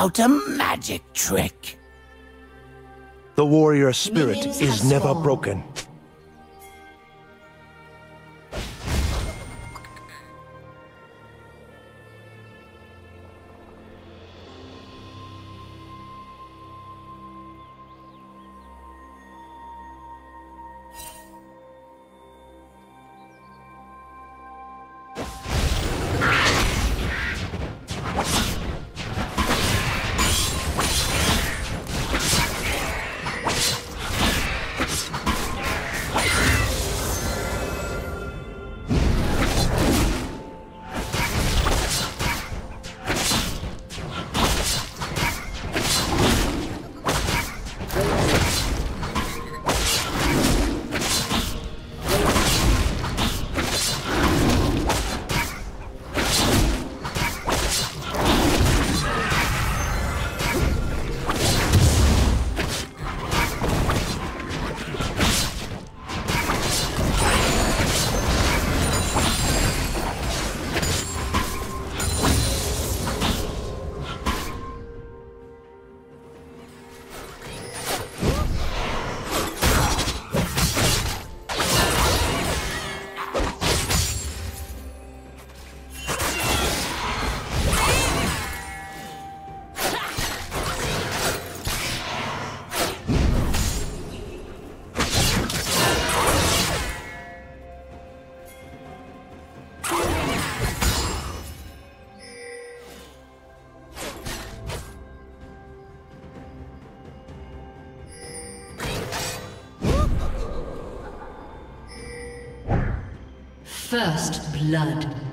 out a magic trick. The warrior spirit Minions is never spawned. broken. First blood.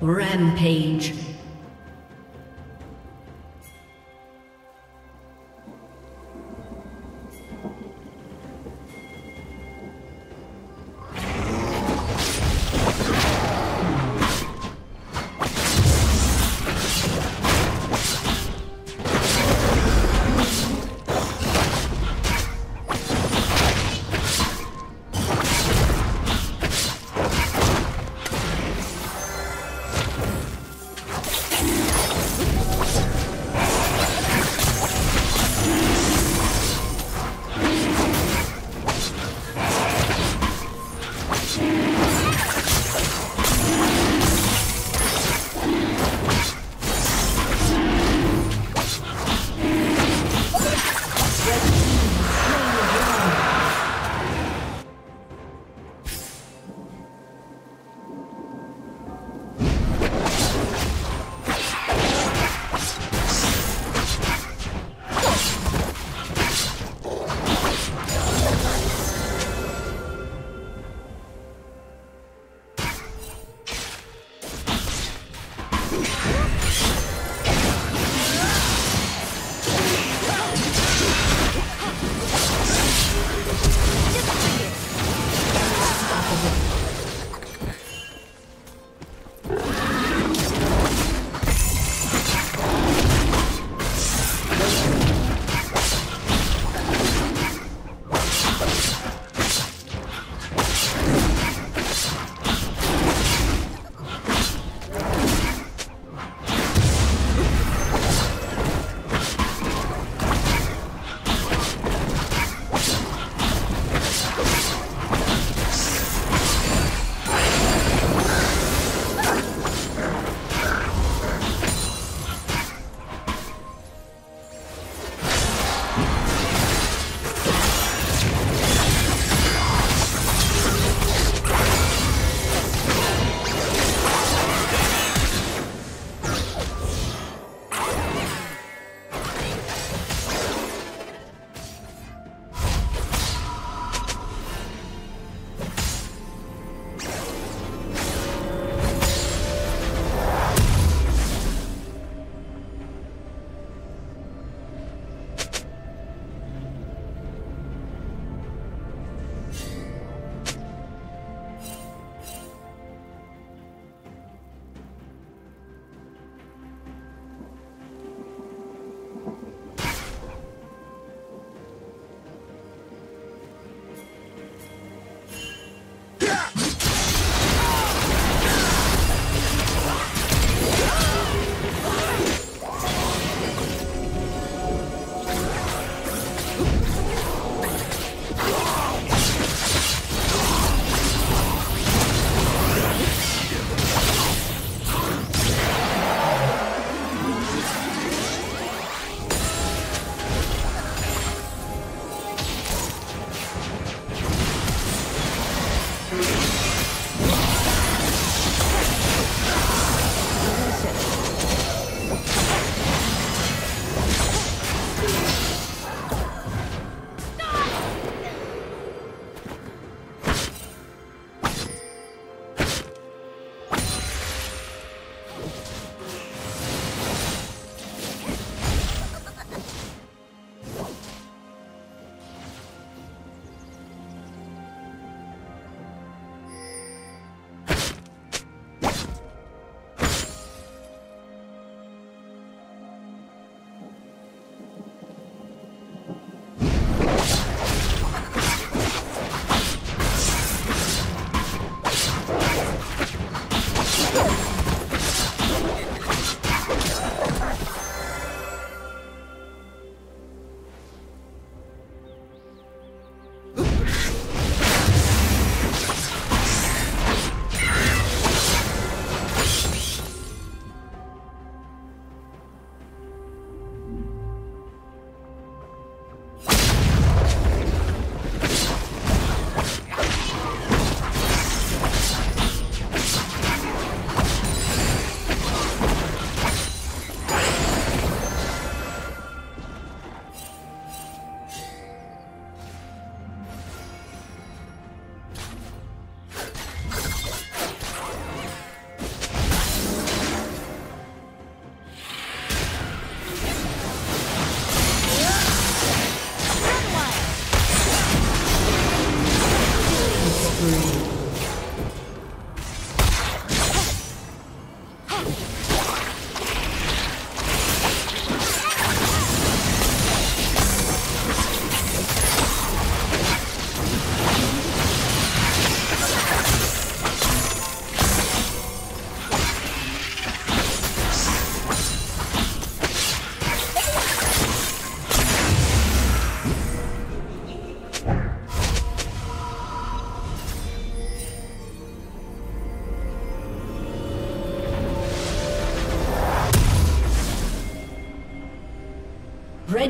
Rampage.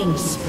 Killing spree.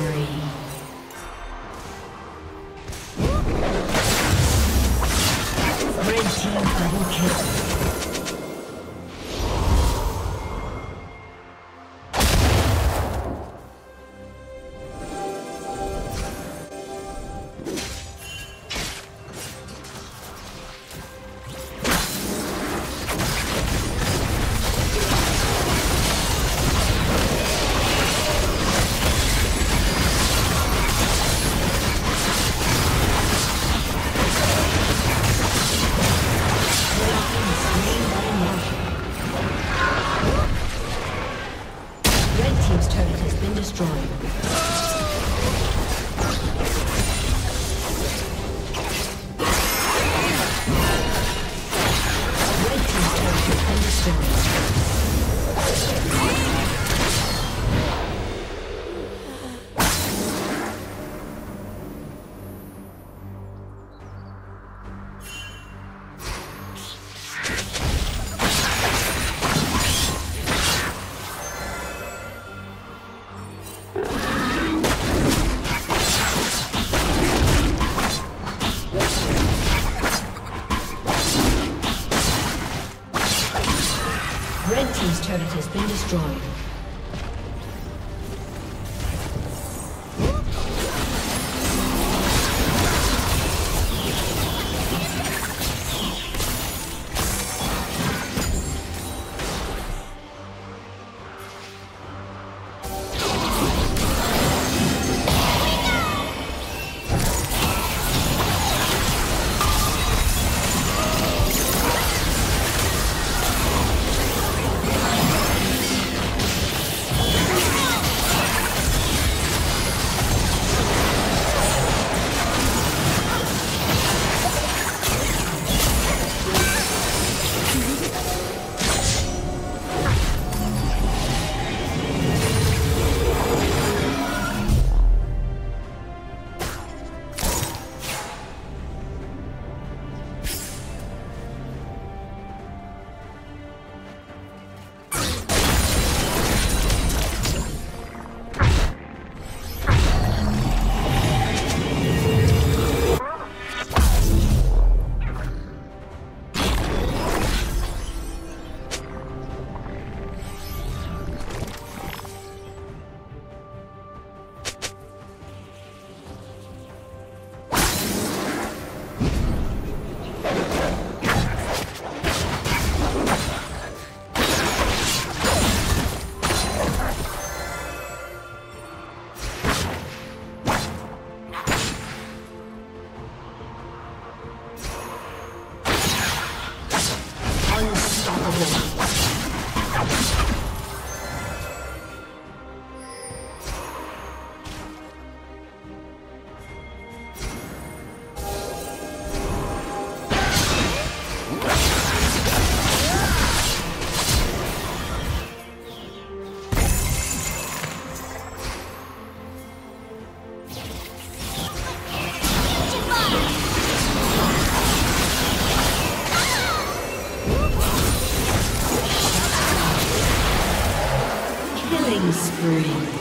Killing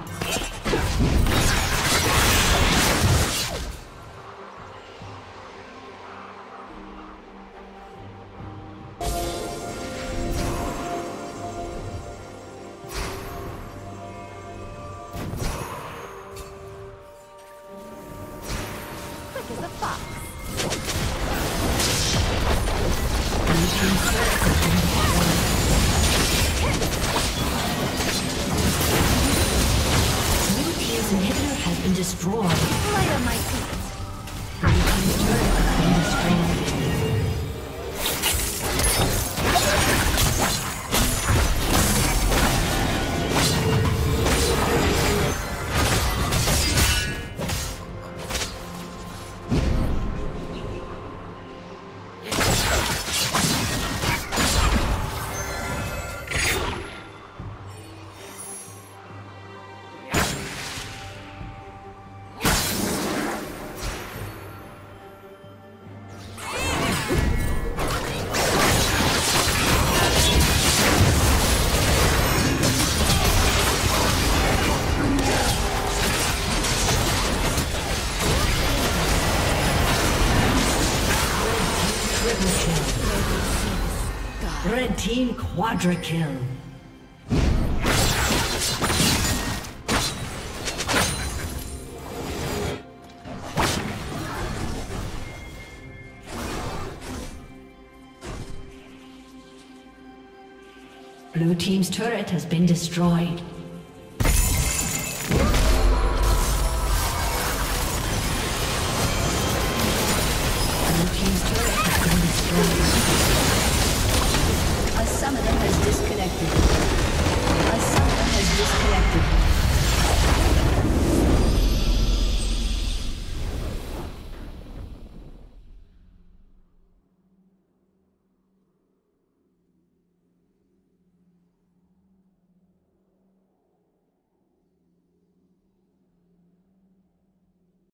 inhibitor has been destroyed. Light on my feet. Team quadra kill. Blue team's turret has been destroyed.